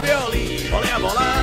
Volare l'uselin della